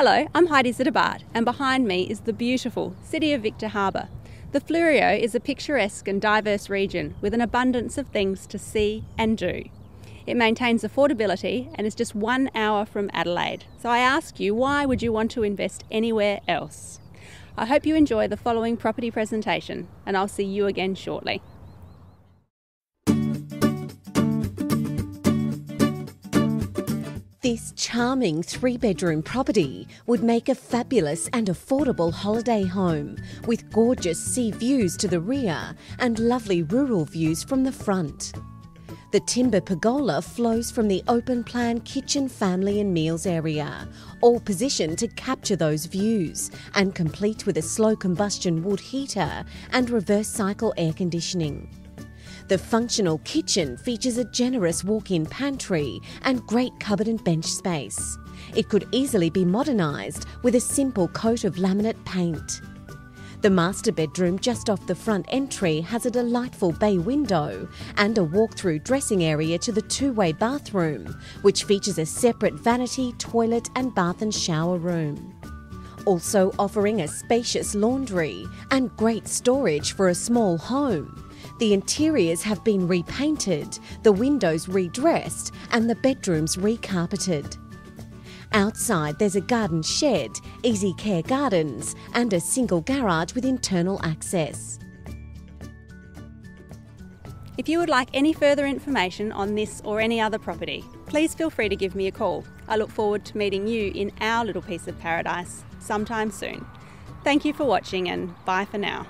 Hello, I'm Heidi Zittebart, and behind me is the beautiful City of Victor Harbor. The Fleurieu is a picturesque and diverse region with an abundance of things to see and do. It maintains affordability and is just one hour from Adelaide. So I ask you, why would you want to invest anywhere else? I hope you enjoy the following property presentation, and I'll see you again shortly. This charming three bedroom property would make a fabulous and affordable holiday home with gorgeous sea views to the rear and lovely rural views from the front. The timber pergola flows from the open plan kitchen, family, and meals area, all positioned to capture those views and complete with a slow combustion wood heater and reverse cycle air conditioning. The functional kitchen features a generous walk in pantry and great cupboard and bench space. It could easily be modernised with a simple coat of laminate paint. The master bedroom just off the front entry has a delightful bay window and a walk-through dressing area to the two-way bathroom, which features a separate vanity, toilet and bath and shower room. Also offering a spacious laundry and great storage for a small home. The interiors have been repainted, the windows redressed and the bedrooms recarpeted. Outside, there's a garden shed, easy care gardens, and a single garage with internal access. If you would like any further information on this or any other property, please feel free to give me a call. I look forward to meeting you in our little piece of paradise sometime soon. Thank you for watching and bye for now.